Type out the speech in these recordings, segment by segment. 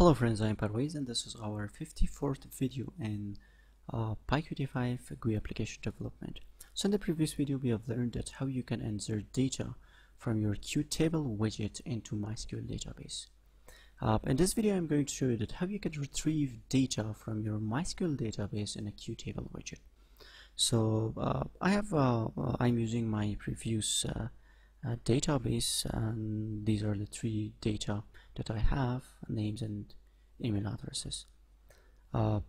Hello friends, I'm Parwiz and this is our 54th video in uh, PyQt5 GUI application development. So in the previous video we have learned that how you can insert data from your Qtable widget into MySQL database. Uh, in this video I'm going to show you that how you can retrieve data from your MySQL database in a Qtable widget. So uh, I have uh, uh, I'm using my previous uh, database and these are the three data that I have names and email addresses. Uh,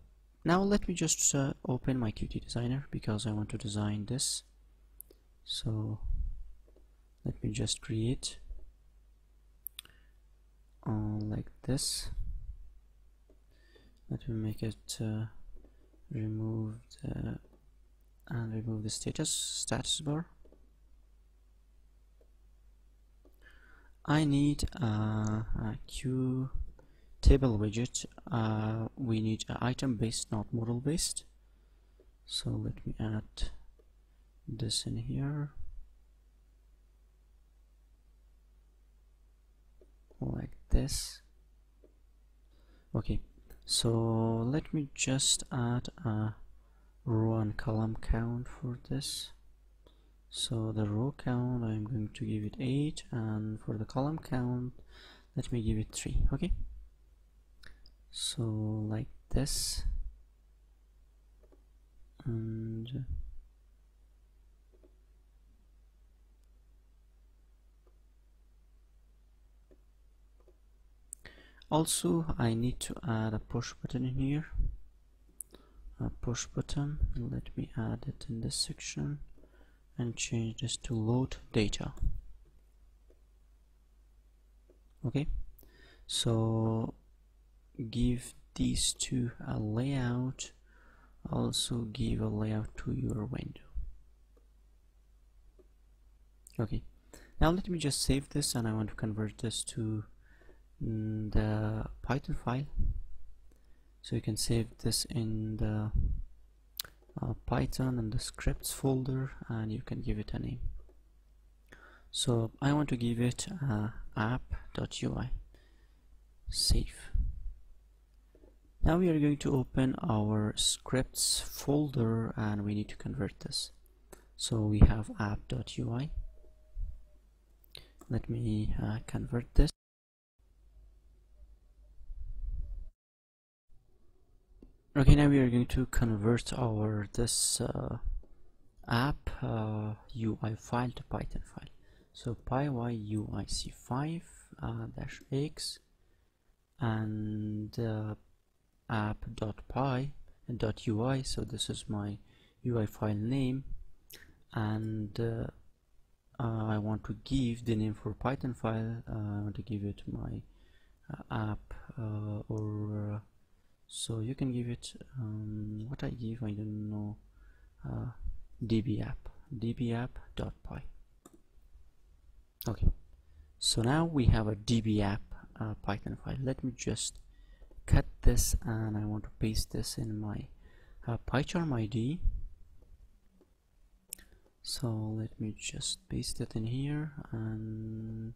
now let me just uh, open my Qt designer because I want to design this. So let me just create uh, like this. Let me make it uh, remove the and remove the status status bar I need a, a Q table widget. Uh, we need an item based not model based. So let me add this in here. Like this. Okay. So let me just add a row and column count for this so the row count I'm going to give it 8 and for the column count let me give it 3 okay? So like this and also I need to add a push button in here. A push button let me add it in this section and change this to load data. Okay? So give these two a layout. Also give a layout to your window. Okay? Now let me just save this and I want to convert this to mm, the Python file. So you can save this in the uh, Python and the scripts folder and you can give it a name. So I want to give it uh, app.ui save now we are going to open our scripts folder and we need to convert this. So we have app.ui let me uh, convert this okay now we are going to convert our this uh, app uh, UI file to Python file. So pyuic5 uh, dash x and uh, app.py and .ui so this is my UI file name. And uh, uh, I want to give the name for Python file. Uh, I want to give it my uh, app so you can give it um, what I give I don't know uh, dbapp dbapp.py okay. So now we have a dbapp uh, python file. Let me just cut this and I want to paste this in my uh, PyCharm ID so let me just paste it in here and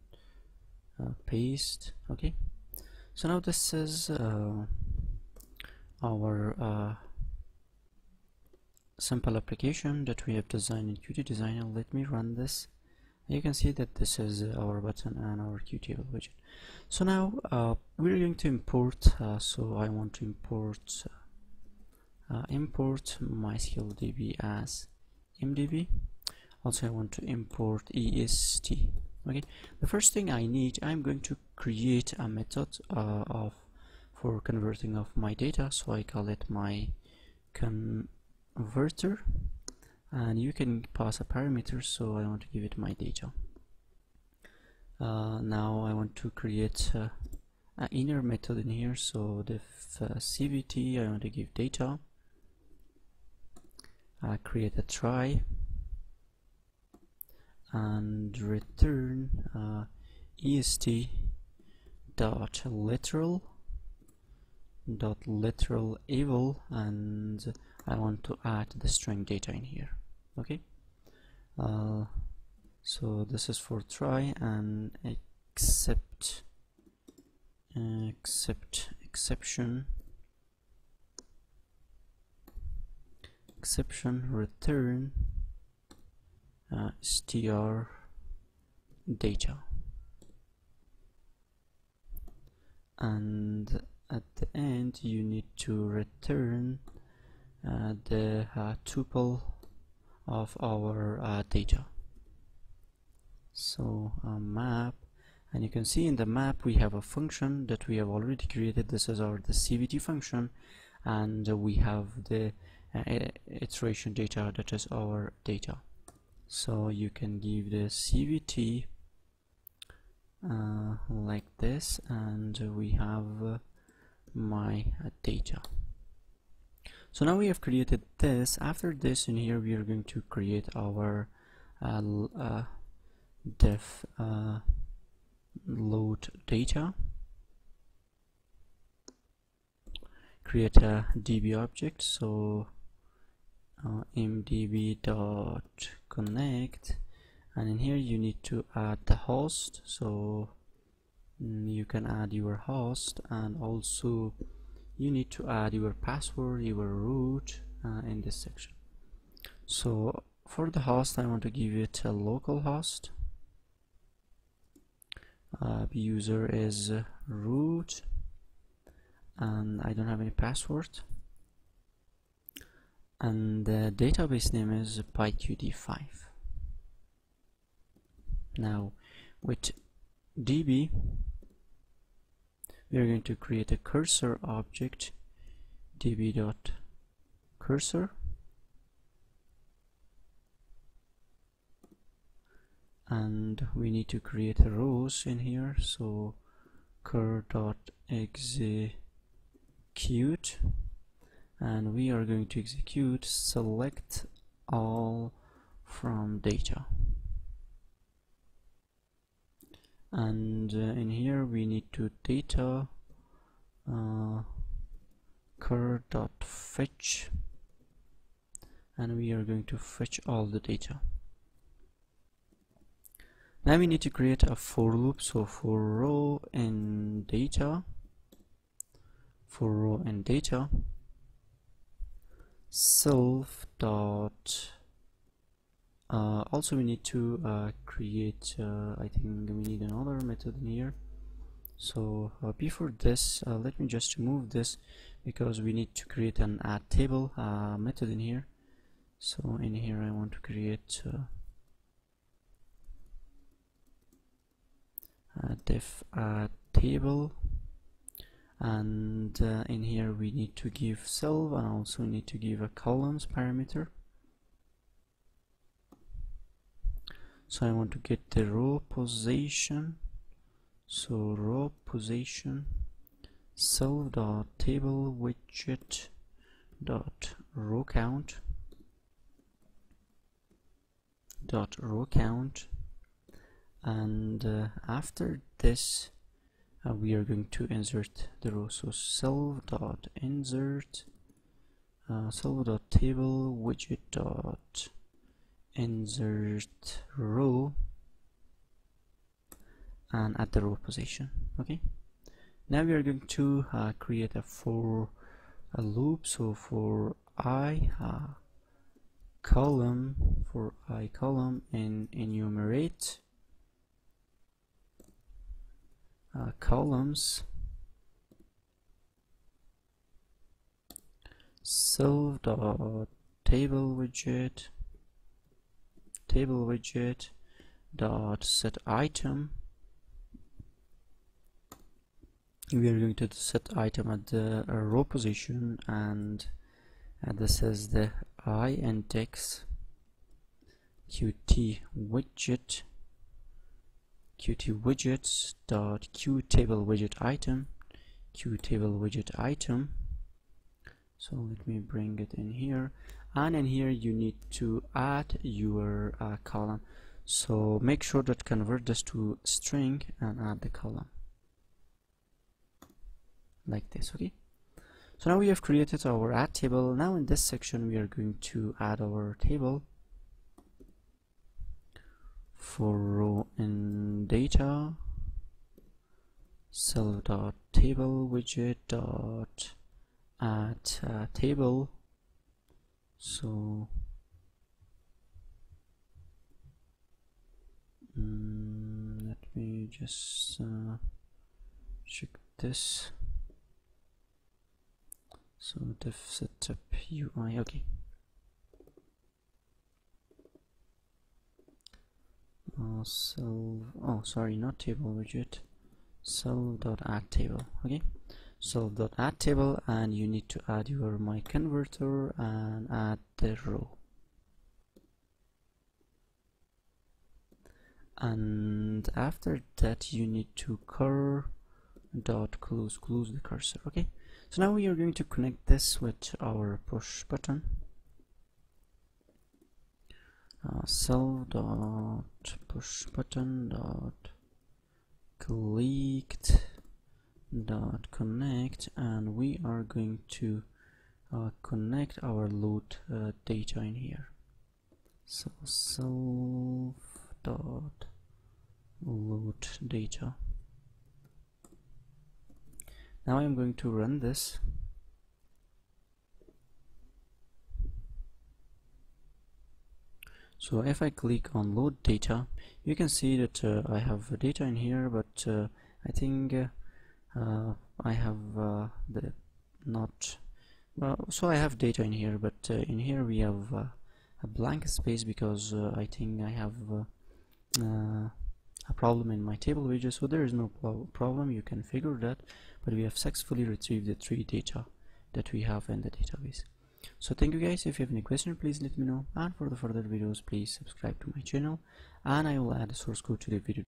uh, paste. Okay. So now this is uh, our uh, simple application that we have designed in Qt Designer. Let me run this. You can see that this is our button and our Qt widget. So now uh, we're going to import. Uh, so I want to import uh, import MySQL DB as MDB. Also, I want to import ast. Okay. The first thing I need, I'm going to create a method uh, of for converting of my data so I call it my converter. And you can pass a parameter so I want to give it my data. Uh, now I want to create uh, an inner method in here so the uh, CVT I want to give data. Uh, create a try. And return uh, ast dot literal dot literal eval and I want to add the string data in here. Okay? Uh, so this is for try and except except exception. Exception return uh, str data. And at the end you need to return uh, the uh, tuple of our uh, data. So a map and you can see in the map we have a function that we have already created. This is our the cvt function and we have the uh, iteration data that is our data. So you can give the cvt uh, like this and we have uh, my uh, data so now we have created this. After this in here we are going to create our uh, uh, def uh, load data. Create a db object. So uh, mdb dot connect. And in here you need to add the host. So you can add your host and also you need to add your password your root uh, in this section. So for the host I want to give it a local host. Uh, user is root and I don't have any password. And the database name is pyqt5 now with db we are going to create a cursor object db dot cursor. And we need to create a rows in here. So cur dot execute. And we are going to execute select all from data and uh, in here we need to data uh, cur dot fetch and we are going to fetch all the data. Now we need to create a for loop. So for row and data. For row and data. Self dot uh, also we need to uh, create uh, I think we need another method in here. So uh, before this uh, let me just remove this because we need to create an add table uh, method in here. So in here I want to create def add table. And in here we need to give self and also need to give a columns parameter so I want to get the row position. So row position. Self dot table widget dot row count. Dot row count. And uh, after this uh, we are going to insert the row so self dot insert uh, self dot table widget dot insert row and at the row position okay? Now we are going to uh, create a for a loop. So for i uh, column for i column and enumerate uh, columns. Self dot table widget table widget dot set item. We are going to set item at the row position and uh, this is the i index qt widget. Qt widgets dot q table widget item. Q table widget item. So let me bring it in here and in here you need to add your uh, column. So make sure that convert this to string and add the column. Like this okay? So now we have created our add table. Now in this section we are going to add our table for row and data self dot table widget dot add uh, table so mm, let me just uh, check this. So def setup UI okay. Uh, self oh sorry not table widget. Self dot add table okay self dot add table and you need to add your my converter and add the row. And after that you need to cur dot close close the cursor okay? So now we are going to connect this with our push button. Uh, self dot push button dot clicked dot connect and we are going to uh, connect our load uh, data in here. So self dot load data. Now I'm going to run this. So if I click on load data you can see that uh, I have data in here but uh, I think uh, Uh, I have uh, the not so I have data in here but uh, in here we have uh, a blank space because uh, I think I have a problem in my table widget so there is no problem. You can figure that but we have successfully retrieved the three data that we have in the database. So thank you guys. If you have any question please let me know. And for the further videos please subscribe to my channel. And I will add the source code to the video